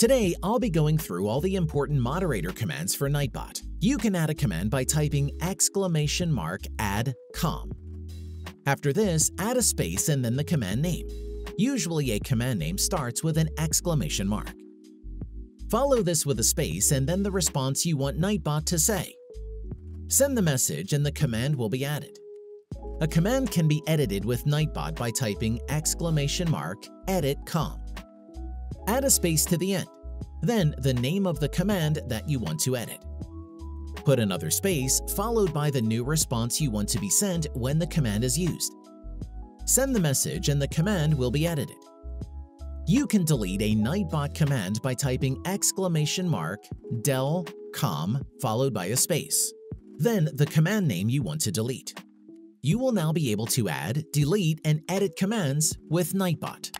Today, I'll be going through all the important moderator commands for Nightbot. You can add a command by typing exclamation mark add com. After this, add a space and then the command name. Usually a command name starts with an exclamation mark. Follow this with a space and then the response you want Nightbot to say. Send the message and the command will be added. A command can be edited with Nightbot by typing exclamation mark edit com. Add a space to the end, then the name of the command that you want to edit. Put another space followed by the new response you want to be sent when the command is used. Send the message and the command will be edited. You can delete a Nightbot command by typing exclamation mark del com followed by a space, then the command name you want to delete. You will now be able to add, delete, and edit commands with Nightbot.